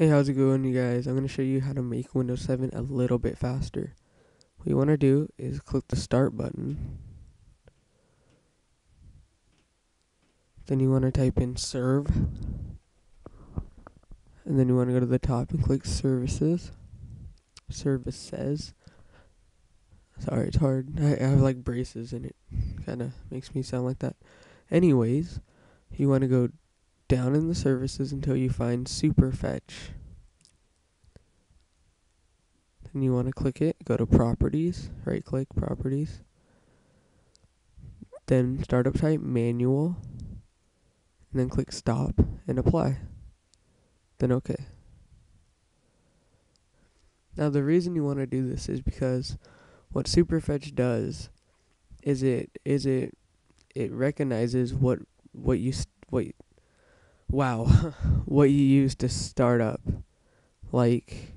Hey, how's it going, you guys? I'm going to show you how to make Windows 7 a little bit faster. What you want to do is click the Start button. Then you want to type in Serve. And then you want to go to the top and click Services. Services. Sorry, it's hard. I, have like braces and it kind of makes me sound like that. Anyways, you want to go down in the services until you find Superfetch. Then you want to click it, go to Properties, right click Properties. Then Startup Type Manual. And then click Stop and Apply. Then OK. Now the reason you want to do this is because what Superfetch does is it is it it recognizes what what you what wow what you use to start up. Like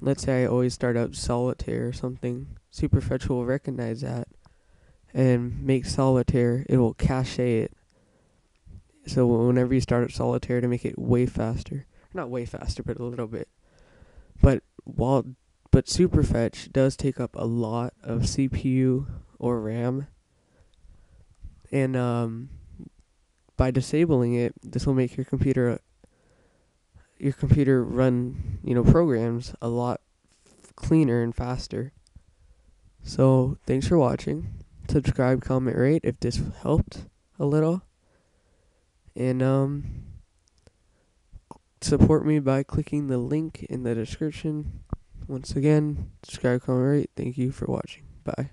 let's say I always start up solitaire or something. Superfetch will recognize that and make solitaire it will cache it. So whenever you start up solitaire to make it way faster not way faster but a little bit. But while but superfetch does take up a lot of CPU or RAM. And um by disabling it, this will make your computer your computer run, you know, programs a lot cleaner and faster. So, thanks for watching. Subscribe, comment, rate if this helped a little. And um support me by clicking the link in the description. Once again, subscribe, comment, rate. Thank you for watching. Bye.